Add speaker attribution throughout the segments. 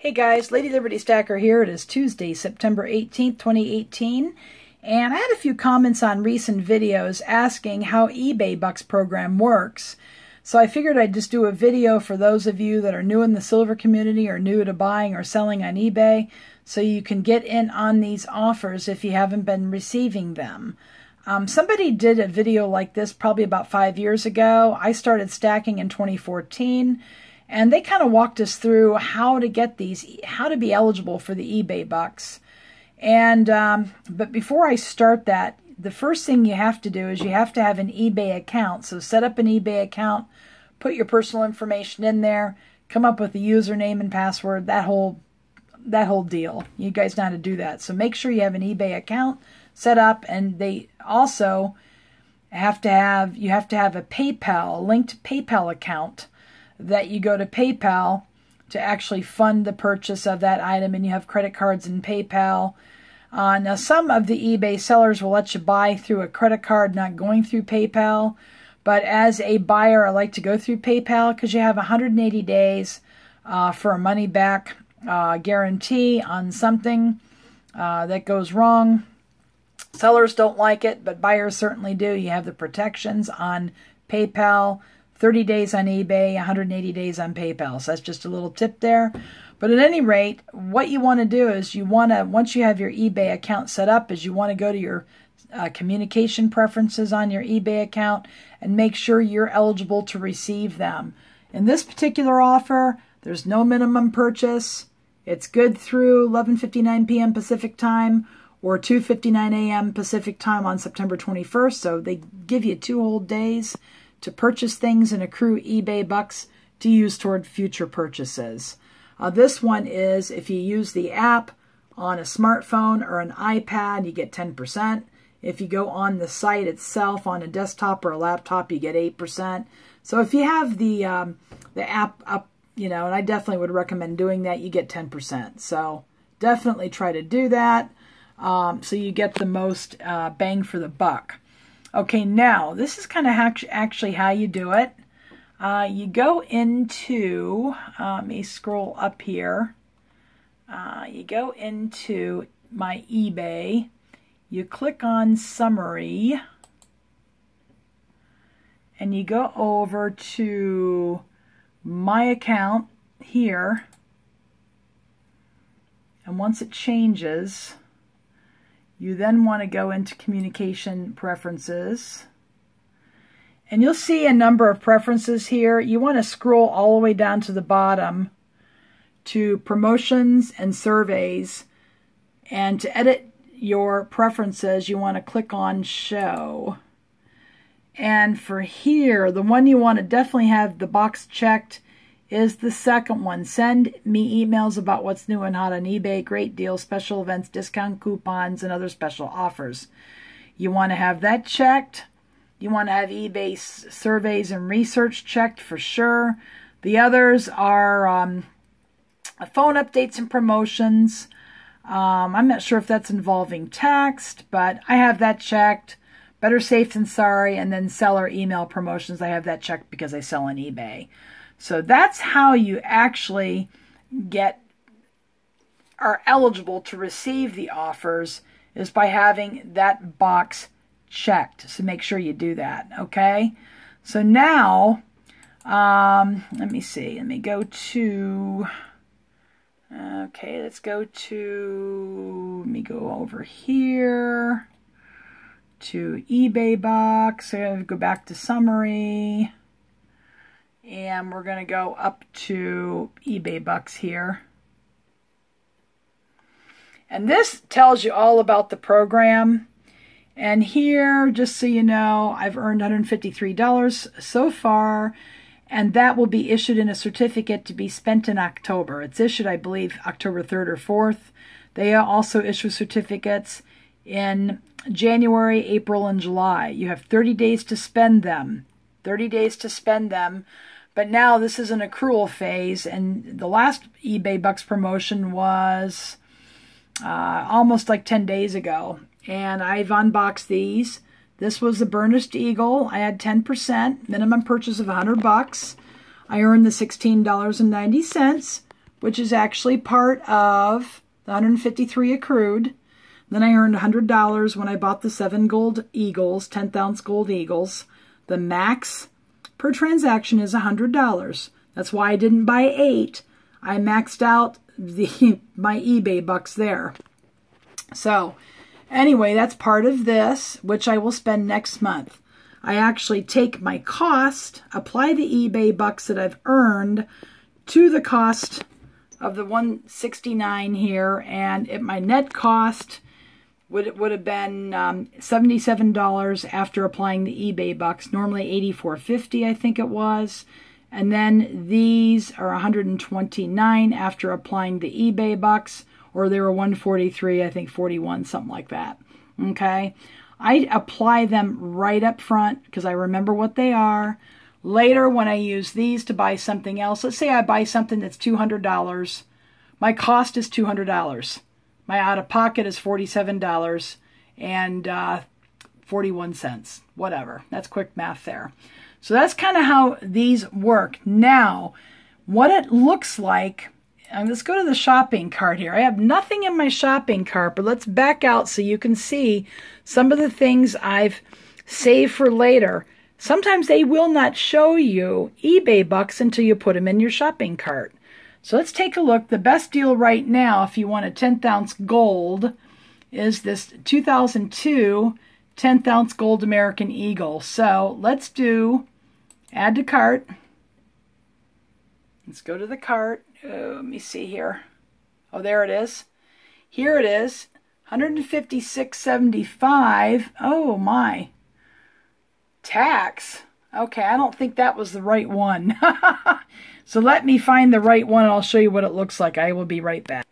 Speaker 1: Hey guys, Lady Liberty Stacker here. It is Tuesday, September 18th, 2018. And I had a few comments on recent videos asking how eBay Bucks program works. So I figured I'd just do a video for those of you that are new in the silver community or new to buying or selling on eBay so you can get in on these offers if you haven't been receiving them. Um, somebody did a video like this probably about five years ago. I started stacking in 2014 and they kind of walked us through how to get these, how to be eligible for the eBay bucks. And um, but before I start that, the first thing you have to do is you have to have an eBay account. So set up an eBay account, put your personal information in there, come up with a username and password, that whole that whole deal. You guys know how to do that. So make sure you have an eBay account set up and they also have to have you have to have a PayPal, a linked PayPal account that you go to PayPal to actually fund the purchase of that item, and you have credit cards and PayPal. Uh, now, some of the eBay sellers will let you buy through a credit card, not going through PayPal. But as a buyer, I like to go through PayPal because you have 180 days uh, for a money back uh, guarantee on something uh, that goes wrong. Sellers don't like it, but buyers certainly do. You have the protections on PayPal 30 days on eBay, 180 days on PayPal. So that's just a little tip there. But at any rate, what you want to do is you want to, once you have your eBay account set up, is you want to go to your uh, communication preferences on your eBay account and make sure you're eligible to receive them. In this particular offer, there's no minimum purchase. It's good through 11:59 p.m. Pacific time or 2:59 a.m. Pacific time on September 21st. So they give you two whole days to purchase things and accrue eBay bucks to use toward future purchases. Uh, this one is if you use the app on a smartphone or an iPad, you get 10%. If you go on the site itself on a desktop or a laptop, you get 8%. So if you have the um, the app up, you know, and I definitely would recommend doing that, you get 10%. So definitely try to do that um, so you get the most uh, bang for the buck. Okay, now this is kind of actually how you do it. Uh, you go into, let me scroll up here. Uh, you go into my eBay. You click on summary. And you go over to my account here. And once it changes, you then want to go into communication preferences. And you'll see a number of preferences here. You want to scroll all the way down to the bottom to promotions and surveys. And to edit your preferences, you want to click on show. And for here, the one you want to definitely have the box checked is the second one. Send me emails about what's new and hot on eBay, great deals, special events, discount coupons, and other special offers. You want to have that checked. You want to have eBay surveys and research checked for sure. The others are um, phone updates and promotions. Um, I'm not sure if that's involving text, but I have that checked. Better safe than sorry. And then seller email promotions. I have that checked because I sell on eBay. So that's how you actually get are eligible to receive the offers is by having that box checked. So make sure you do that, okay? So now, um, let me see. Let me go to, okay, let's go to, let me go over here to eBay bucks. So go back to summary we're going to go up to eBay bucks here. And this tells you all about the program. And here, just so you know, I've earned $153 so far, and that will be issued in a certificate to be spent in October. It's issued, I believe, October 3rd or 4th. They also issue certificates in January, April, and July. You have 30 days to spend them. 30 days to spend them. But now this is an accrual phase, and the last eBay Bucks promotion was uh, almost like 10 days ago. And I've unboxed these. This was the Burnished Eagle. I had 10%, minimum purchase of 100 bucks. I earned the $16.90 which is actually part of the 153 accrued. Then I earned $100 when I bought the seven gold eagles, 10th ounce gold eagles. The max per transaction is $100. That's why I didn't buy eight. I maxed out the my eBay bucks there. So anyway, that's part of this, which I will spend next month. I actually take my cost, apply the eBay bucks that I've earned to the cost of the 169 here, and it, my net cost would it would have been um, $77 after applying the eBay bucks. Normally 84.50, I think it was. And then these are 129 after applying the eBay bucks, or they were 143, I think 41, something like that. Okay. I apply them right up front because I remember what they are. Later, when I use these to buy something else, let's say I buy something that's $200, my cost is $200. My out of pocket is $47 and uh, 41 cents, whatever. That's quick math there. So that's kind of how these work. Now, what it looks like, and let's go to the shopping cart here. I have nothing in my shopping cart, but let's back out so you can see some of the things I've saved for later. Sometimes they will not show you eBay bucks until you put them in your shopping cart. So let's take a look. The best deal right now, if you want a 10th ounce gold, is this 2002 10th ounce gold American Eagle. So let's do add to cart. Let's go to the cart. Oh, let me see here. Oh, there it is. Here it is. 156.75. Oh my. Tax. Okay, I don't think that was the right one. so let me find the right one and I'll show you what it looks like. I will be right back.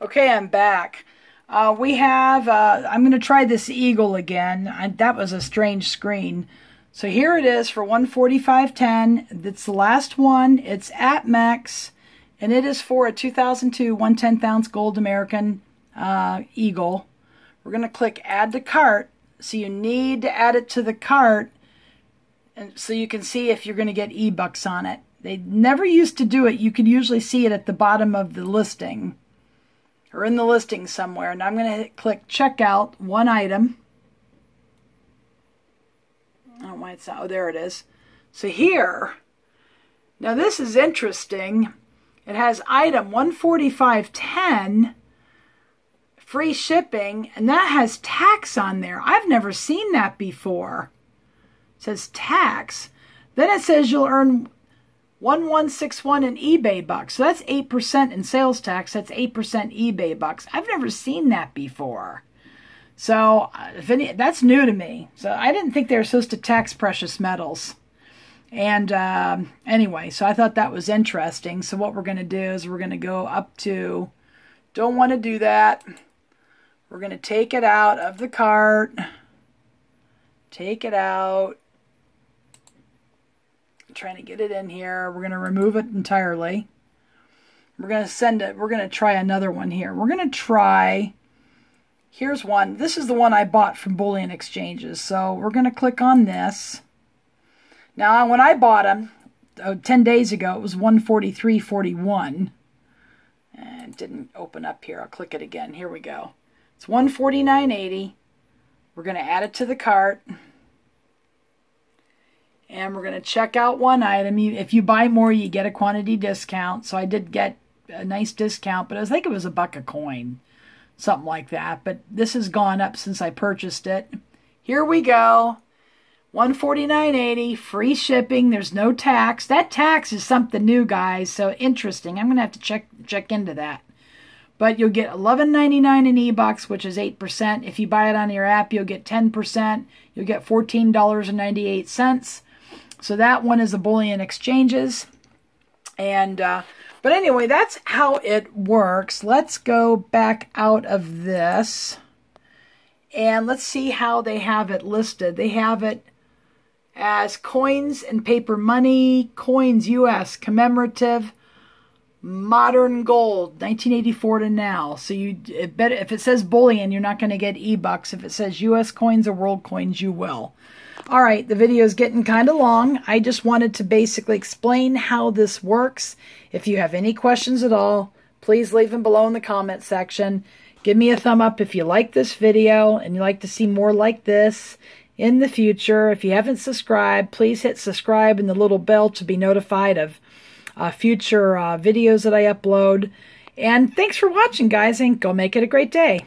Speaker 1: Okay, I'm back. Uh, we have, uh, I'm going to try this Eagle again. I, that was a strange screen. So here it is for 145.10. It's the last one. It's at max. and it is for a 2002 110th ounce gold American uh, Eagle. We're going to click Add to Cart. So you need to add it to the cart and so you can see if you're going to get e-bucks on it. They never used to do it. You could usually see it at the bottom of the listing or in the listing somewhere. And I'm going to click checkout one item. I don't know why it's not. Oh, there it is. So here, now this is interesting. It has item 145.10, free shipping, and that has tax on there. I've never seen that before. Says tax. Then it says you'll earn 1161 in eBay bucks. So that's 8% in sales tax. That's 8% eBay bucks. I've never seen that before. So uh, any, that's new to me. So I didn't think they were supposed to tax precious metals. And uh, anyway, so I thought that was interesting. So what we're going to do is we're going to go up to, don't want to do that. We're going to take it out of the cart. Take it out trying to get it in here. We're going to remove it entirely. We're going to send it. We're going to try another one here. We're going to try, here's one. This is the one I bought from Bullion Exchanges. So we're going to click on this. Now, when I bought them, oh, 10 days ago, it was 143.41. And didn't open up here. I'll click it again. Here we go. It's 149.80. We're going to add it to the cart and we're going to check out one item. If you buy more, you get a quantity discount. So I did get a nice discount, but I think it was a buck a coin, something like that. But this has gone up since I purchased it. Here we go. 149.80 free shipping there's no tax that tax is something new guys so interesting i'm gonna have to check check into that but you'll get 11.99 in e-bucks which is 8% if you buy it on your app you'll get 10% you'll get $14.98 so that one is the bullion exchanges. And, uh, but anyway, that's how it works. Let's go back out of this. And let's see how they have it listed. They have it as coins and paper money, coins US, commemorative, modern gold, 1984 to now. So you bet if it says bullion, you're not going to get e-bucks. If it says US coins or world coins, you will. All right, the video is getting kind of long. I just wanted to basically explain how this works. If you have any questions at all, please leave them below in the comment section. Give me a thumb up if you like this video and you like to see more like this in the future. If you haven't subscribed, please hit subscribe and the little bell to be notified of uh, future uh, videos that I upload. And thanks for watching, guys, and go make it a great day.